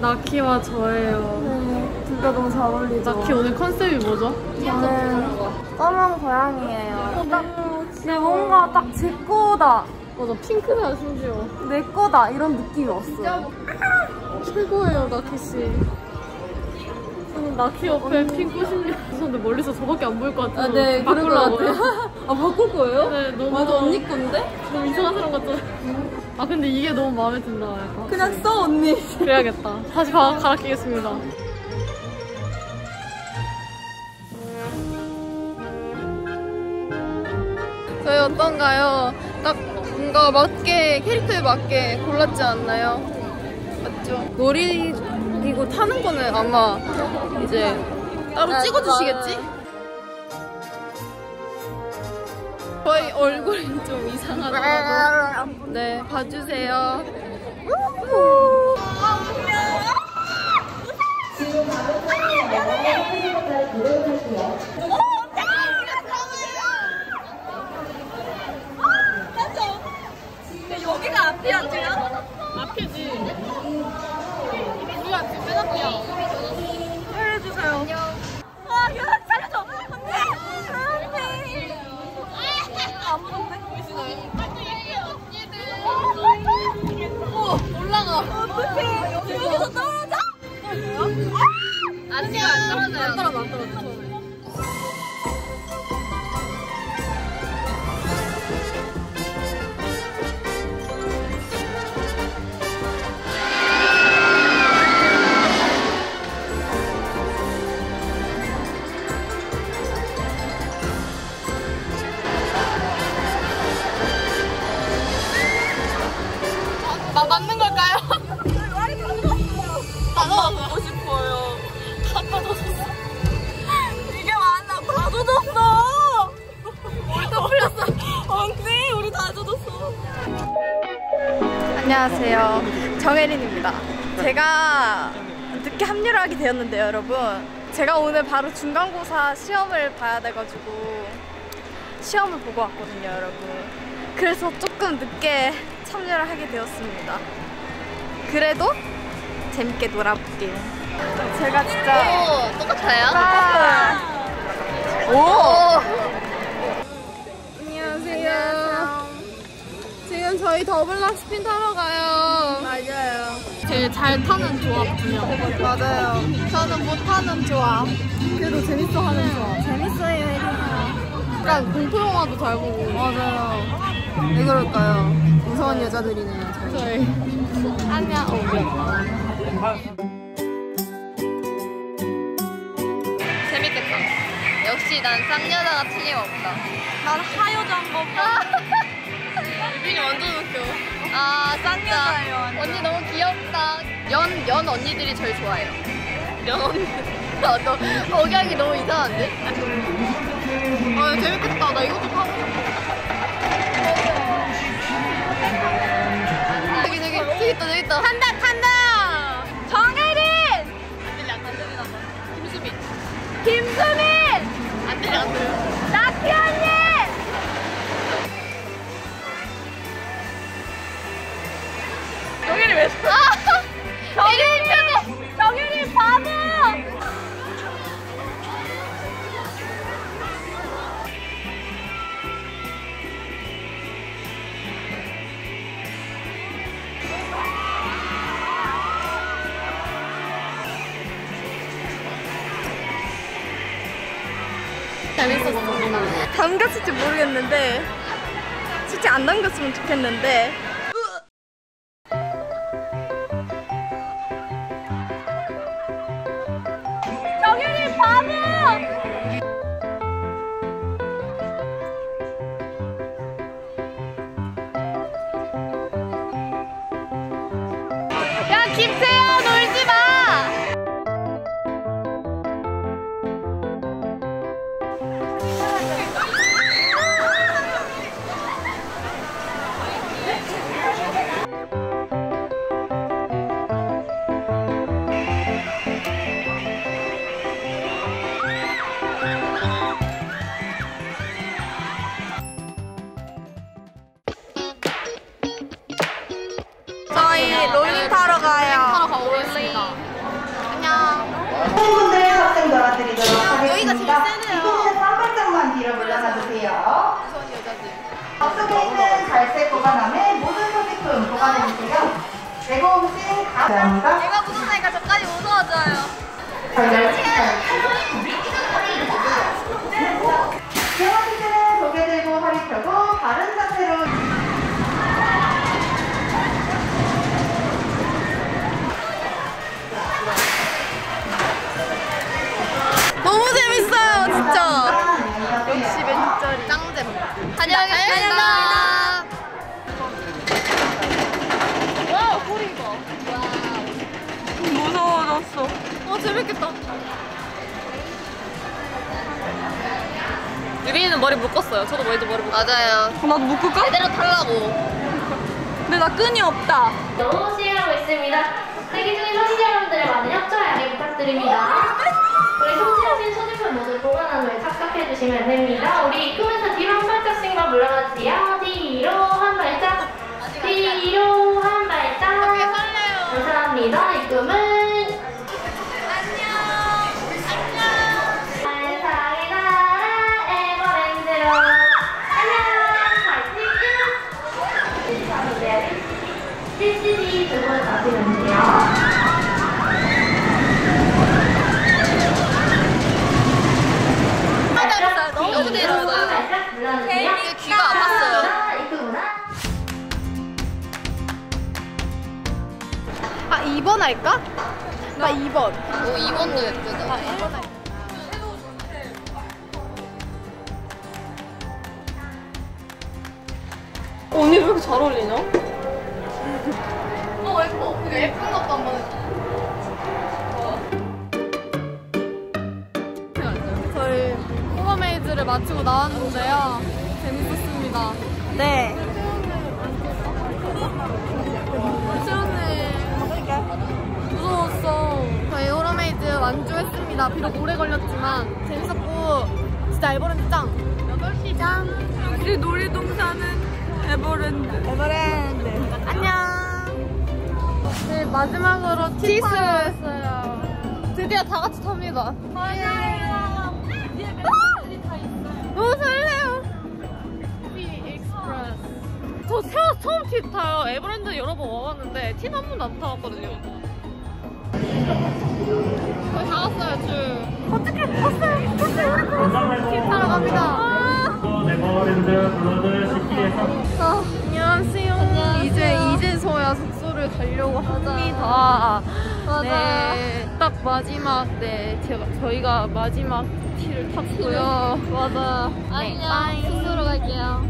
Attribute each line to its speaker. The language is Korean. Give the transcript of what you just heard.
Speaker 1: 나키와 저예요.
Speaker 2: 네, 둘다 너무 잘 어울리죠?
Speaker 1: 나키 오늘 컨셉이 뭐죠?
Speaker 2: 저는 검은 고양이에요. 딱, 근데 뭔가 딱 제 거다,
Speaker 1: 맞아, 핑크다, 심지어.
Speaker 2: 내 거다 이런 느낌이 왔어요.
Speaker 1: 최고예요, 나키 씨. 나키 옆에 신경 썼는데 멀리서 저밖에 안 보일 것 같아서.
Speaker 2: 아, 네,
Speaker 1: 바꾸려고요.
Speaker 2: 같아요. 아, 바꿀 거예요?
Speaker 1: 네, 너무.
Speaker 2: 완전 언니 건데?
Speaker 1: 너무 이상한 사람 같잖아. 아, 근데 이게 너무 마음에 든다, 약간.
Speaker 2: 그냥 써, 언니.
Speaker 1: 그래야겠다. 다시 가, 갈아 끼겠습니다.
Speaker 3: 저희 어떤가요? 딱 뭔가 맞게 캐릭터에 맞게 골랐지 않나요? 맞죠? 놀이 기구 타는 거는 아마 이제 따로
Speaker 2: 아,
Speaker 3: 찍어주시겠지? 저희 얼굴이 좀 이상하더라도 네 봐주세요.
Speaker 1: 앞이지.
Speaker 2: 안녕하세요. 정혜린입니다. 제가 늦게 합류를 하게 되었는데요, 여러분. 제가 오늘 바로 중간고사 시험을 봐야 돼가지고 시험을 보고 왔거든요, 여러분. 그래서 조금 늦게 참여를 하게 되었습니다. 그래도 재밌게 놀아볼게요. 제가 진짜
Speaker 3: 오, 똑같아요?
Speaker 2: 아,
Speaker 3: 오!
Speaker 2: 안녕하세요.
Speaker 3: 지금 저희 더블락 스핀 타러 가요.
Speaker 2: 맞아요.
Speaker 1: 제일 잘 타는 조합 두 명.
Speaker 2: 맞아요.
Speaker 3: 저는 못하는 조합.
Speaker 1: 그래도 재밌어 하는 조합.
Speaker 2: 재밌어요, 혜린아.
Speaker 1: 약간 공포 영화도 잘 보고.
Speaker 2: 맞아요. 왜 그럴까요? 무서운 여자들이네요, 저희.
Speaker 1: 저희. 아냐, 어,
Speaker 3: 재밌겠다. 역시 난 쌍여자가 틀림없다.
Speaker 2: 난 하여자인 거
Speaker 3: 유빈이 완전 웃겨. 아, 쌍여자예요. 언니 너무 귀엽다. 연, 연 언니들이 제일 좋아해요. 연 언니. 아, 너, 억양이 너무 이상한데? 아, 재밌겠다. 나 이것도 타고 싶어. 저기, 저기, 저기 있다, 저기 있다. 탄다, 탄다!
Speaker 1: 재밌었습니다.
Speaker 2: 담겼을지 모르겠는데 솔직히 안 담겼으면 좋겠는데
Speaker 4: 감사합니다.
Speaker 3: 내가 저까지 무서워져요.
Speaker 4: 고개 들고 허리 펴고 바른 자세로
Speaker 3: 너무 재밌어요, 진짜.
Speaker 4: 역시
Speaker 3: 왼쪽이 짱잼. 다녀오겠습니다.
Speaker 2: 무서워졌어.
Speaker 3: 와, 재밌겠다. 유빈이는 머리 묶었어요. 저도 머리도 머리 묶었어요. 맞아요.
Speaker 2: 나도 묶을까?
Speaker 3: 제대로 타려고.
Speaker 2: 근데 나 끈이 없다.
Speaker 5: 너무 시행하고 있습니다. 대기 중인 소비자 여러분들의 많은 협조와 양해 부탁드립니다. 우리 손질하신 소지품 모두 보관한 후에 착석해 주시면 됩니다. 우리
Speaker 3: 할까? 나 2번. 오 2번도 예쁘다.
Speaker 2: 언니 왜 이렇게 잘 어울리냐?
Speaker 3: 어 예뻐. 근데 예쁜 것도 한번 해줘. 저희 호머메이즈를 마치고 나왔는데요. 재밌었습니다.
Speaker 2: 네.
Speaker 3: 완주했습니다. 비록 오래 걸렸지만 재밌었고 진짜 에버랜드 짱. 8시 짱.
Speaker 2: 우리 놀이동산은 에버랜드. 에버랜드.
Speaker 3: 안녕. 네, 마지막으로 T스였어요. 드디어 다 같이 탑니다. 맞아요. 너무 설레요. Express. 저 태어나서 처음 T 타요. 에버랜드 여러 번 와봤는데 T는 한 번도 안 타봤거든요. 거의 다 왔어요, 줄. 어떻게 왔어요? 왔어요. T 타러 갑니다.
Speaker 6: 에버랜드 Blood City에서
Speaker 3: 아, 안녕하세요. 이제 이제서야 숙소를 가려고 합니다.
Speaker 2: 맞아.
Speaker 3: 네, 딱 마지막 네 제가 저희가 마지막 T를 탔고요. 맞아.
Speaker 2: 네,
Speaker 3: 안녕. 숙소로 갈게요.